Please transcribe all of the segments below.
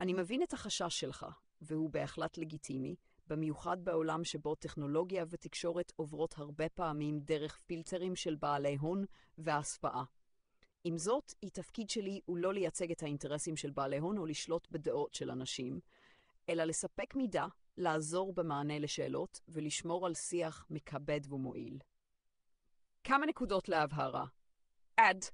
אני מבין את החשש שלך, והוא בהחלט לגיטימי, במיוחד בעולם שבו טכנולוגיה ותקשורת עוברות הרבה פעמים דרך פילטרים של בעלי הון והשפעה. עם זאת, התפקיד שלי הוא לא לייצג את האינטרסים של בעלי הון או לשלוט בדעות של אנשים, אלא לספק מידע, לעזור במענה לשאלות ולשמור על שיח מכבד ומועיל. כמה נקודות להבהרה. עד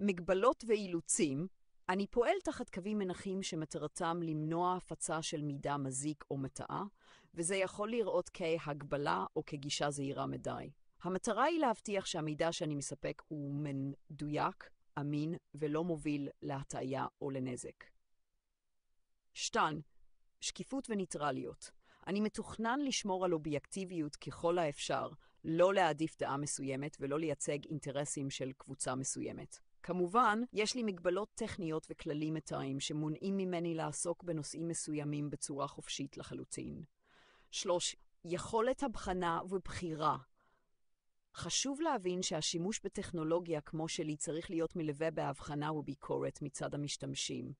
מגבלות ואילוצים, אני פועל תחת קווים מנחים שמטרתם למנוע הפצה של מידע מזיק או מטעה, וזה יכול לראות כהגבלה או כגישה זהירה מדי. המטרה היא להבטיח שהמידע שאני מספק הוא מדויק, אמין ולא מוביל להטעיה או לנזק. 2. שקיפות וניטרליות. אני מתוכנן לשמור על אובייקטיביות ככל האפשר, לא להעדיף דעה מסוימת ולא לייצג אינטרסים של קבוצה מסוימת. כמובן, יש לי מגבלות טכניות וכללים מתאים שמונעים ממני לעסוק בנושאים מסוימים בצורה חופשית לחלוטין. 3. יכולת הבחנה ובחירה. חשוב להבין שהשימוש בטכנולוגיה כמו שלי צריך להיות מלווה בהבחנה וביקורת מצד המשתמשים.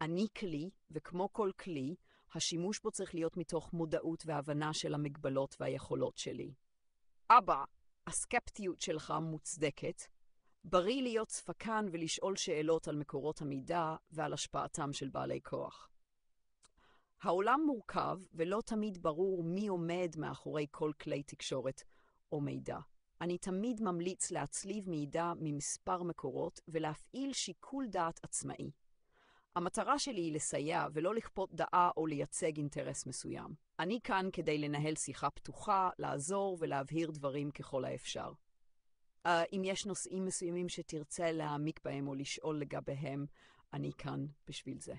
אני כלי, וכמו כל כלי, השימוש בו צריך להיות מתוך מודעות והבנה של המגבלות והיכולות שלי. 4. הסקפטיות שלך מוצדקת. בריא להיות ספקן ולשאול שאלות על מקורות המידע ועל השפעתם של בעלי כוח. העולם מורכב ולא תמיד ברור מי עומד מאחורי כל כלי תקשורת או מידע. אני תמיד ממליץ להצליב מידע ממספר מקורות ולהפעיל שיקול דעת עצמאי. המטרה שלי היא לסייע ולא לכפות דעה או לייצג אינטרס מסוים. אני כאן כדי לנהל שיחה פתוחה, לעזור ולהבהיר דברים ככל האפשר. Uh, אם יש נושאים מסוימים שתרצה להעמיק בהם או לשאול לגביהם, אני כאן בשביל זה.